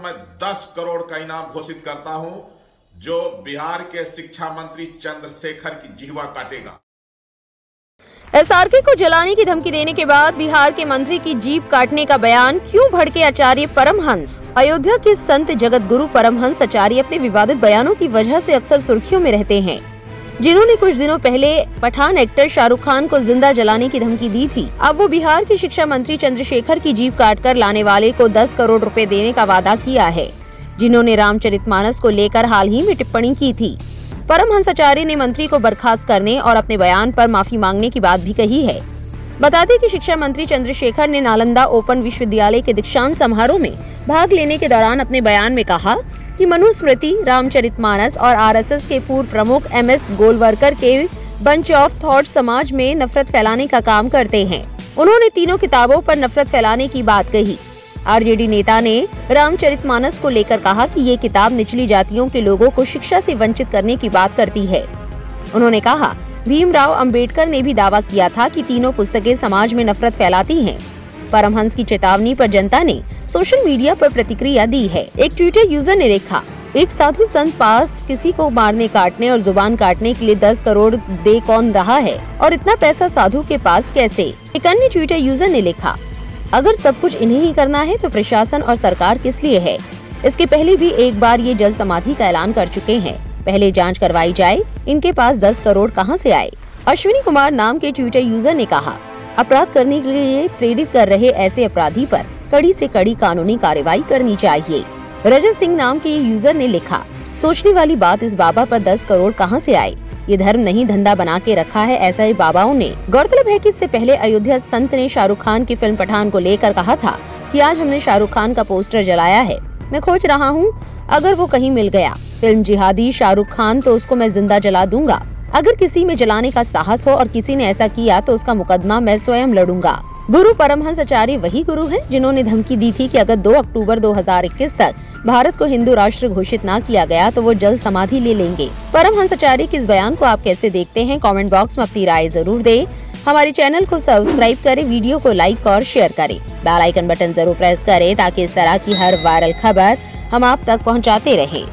मैं 10 करोड़ का इनाम घोषित करता हूँ, जो बिहार के शिक्षा मंत्री चंद्रशेखर की जीवा काटेगा। एसआरके को जलाने की धमकी देने के बाद बिहार के मंत्री की जीप काटने का बयान, क्यों भड़के आचार्य परमहंस? अयोध्या के संत जगत गुरु परमहंस आचार्य अपने विवादित बयानों की वजह से अक्सर सुर्खियों में रहते हैं। जिन्होंने कुछ दिनों पहले पठान एक्टर शाहरुख खान को ज़िंदा जलाने की धमकी दी थी। अब वो बिहार के शिक्षा मंत्री चंद्रशेखर की जीप काटकर लाने वाले को 10 करोड़ रुपए देने का वादा किया है, जिन्होंने रामचरितमानस को लेकर हाल ही में टिप्पणी की थी। परमहंसाचार्य ने मंत्री को बर्खास्त करने और अपने बयान पर माफ़ी मांगने की बात भी कही है। बता दें कि शिक्षा मंत्री चंद्रशेखर ने नालंदा ओपन विश्वविद्यालय के दीक्षांत समारोह में भाग लेने के दौरान अपने बयान में कहा कि मनुस्मृति रामचरितमानस और आरएसएस के पूर्व प्रमुख एम एस गोलवर्कर के बंच ऑफ़ थॉट समाज में नफरत फैलाने का काम करते हैं। उन्होंने तीनों किताबों पर नफरत फैलाने की बात कही। आरजेडी नेता ने रामचरितमानस को लेकर कहा कि ये किताब निचली जातियों के लोगों को शिक्षा से वंचित करने की बात करती है। उन्होंने कहा, भीमराव अंबेडकर ने भी दावा किया था कि तीनों पुस्तकें समाज में नफरत फैलाती हैं। परमहंस की चेतावनी पर जनता ने सोशल मीडिया पर प्रतिक्रिया दी है। एक ट्विटर यूज़र ने लिखा एक साधु संत पास किसी को मारने, काटने और ज़ुबान काटने के लिए 10 करोड़ दे कौन रहा है? और इतना पैसा साधु के पास कैसे? एक अन्य ट्विटर यूज़र ने लिखा, अगर सब कुछ इन्हें ही करना है तो प्रशासन और सरकार किस लिए है? इसके पहले भी एक बार ये जल समाधि का ऐलान कर चुके हैं। पहले जाँच करवाई जाए, इनके पास 10 करोड़ कहाँ से आए? अश्विनी कुमार नाम के ट्विटर यूज़र ने कहा अपराध करने के लिए प्रेरित कर रहे ऐसे अपराधी पर कड़ी से कड़ी कानूनी कार्रवाई करनी चाहिए। रजत सिंह नाम के यूज़र ने लिखा, सोचने वाली बात इस बाबा पर 10 करोड़ कहाँ से आए? ये धर्म नहीं धंधा बना के रखा है ऐसा ही बाबाओं ने। गौरतलब है कि इससे पहले अयोध्या संत ने शाहरुख खान की फ़िल्म पठान को लेकर कहा था कि आज हमने शाहरुख खान का पोस्टर जलाया है। मैं खोज रहा हूँ, अगर वो कहीं मिल गया। फ़िल्म जिहादी शाहरुख खान तो उसको मैं ज़िंदा जला दूँगा। अगर किसी में जलाने का साहस हो और किसी ने ऐसा किया तो उसका मुकदमा मैं स्वयं लड़ूँगा। गुरु परमहंस आचार्य वही गुरु हैं, जिन्होंने धमकी दी थी कि अगर 2 अक्टूबर 2021 तक भारत को हिंदू राष्ट्र घोषित न किया गया तो वो जल समाधि ले लेंगे। परमहंस आचार्य के इस बयान को आप कैसे देखते हैं, कमेंट बॉक्स में अपनी राय ज़रूर दें। हमारे चैनल को सब्सक्राइब करें, वीडियो को लाइक और शेयर करें। बेल आइकन बटन ज़रूर प्रेस करें, ताकि इस तरह की हर वायरल खबर हम आप तक पहुंचाते रहें।